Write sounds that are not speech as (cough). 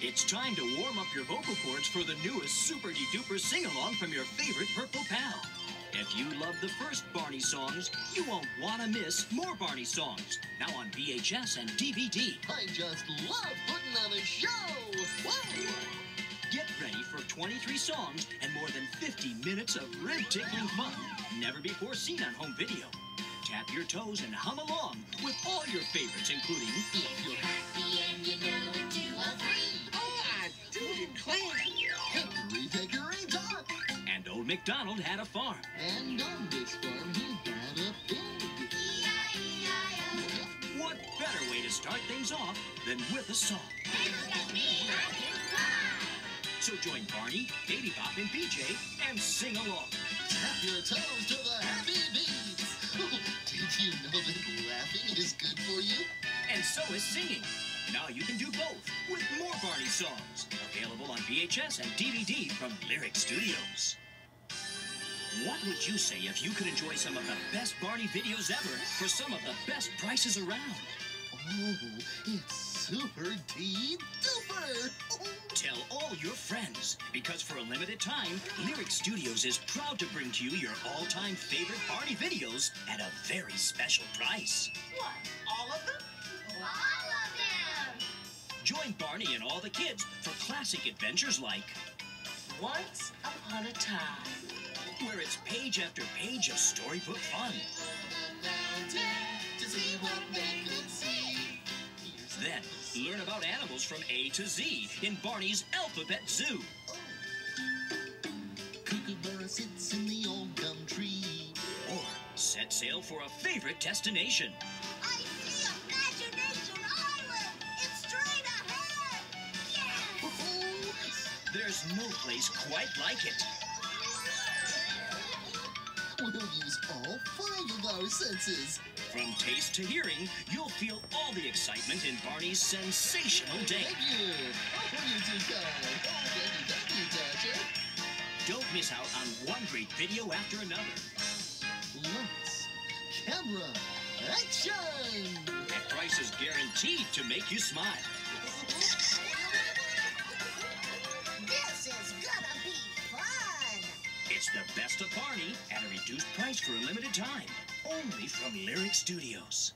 It's time to warm up your vocal cords for the newest super de duper sing along from your favorite Purple Pal. If you love the first Barney songs, you won't want to miss more Barney songs. Now on VHS and DVD. I just love putting on a show. Whoa! Get ready for 23 songs and more than 50 minutes of rib-tickling fun. Never before seen on home video. Tap your toes and hum along with all your favorites, including If you're happy and you know do declare. Hickory dickory dock. And Old MacDonald Had a Farm. And on this farm, he had a pig. What better way to start things off than with a song? So join Barney, Baby Bop, and PJ and sing along. Tap your toes to the happy beats. (laughs) Did you know that laughing is good for you? And so is singing. Now you can do both with more Barney songs. Available on VHS and DVD from Lyrick Studios. What would you say if you could enjoy some of the best Barney videos ever for some of the best prices around? Oh, it's super de duper. Tell all your friends, because for a limited time, Lyrick Studios is proud to bring to you your all-time favorite Barney videos at a very special price. What? All of them? All of them! Join Barney and all the kids for classic adventures like Once upon a time. where it's page after page of storybook fun. Learn about animals from A to Z in Barney's Alphabet Zoo. Kookaburra sits in the old gum tree. Or set sail for a favorite destination. I see Imagination Island! It's straight ahead! Yeah! Oh, There's no place quite like it. we'll use all five of our senses. From taste to hearing, you'll feel all the excitement in Barney's sensational day. Thank you. Oh, you're too kind. Oh, thank you, thank you, Dasher. Don't miss out on one great video after another. Lights, camera, action! At prices guaranteed to make you smile. This is gonna be fun! It's the best of Barney at a reduced price for a limited time. Only from Lyrick Studios.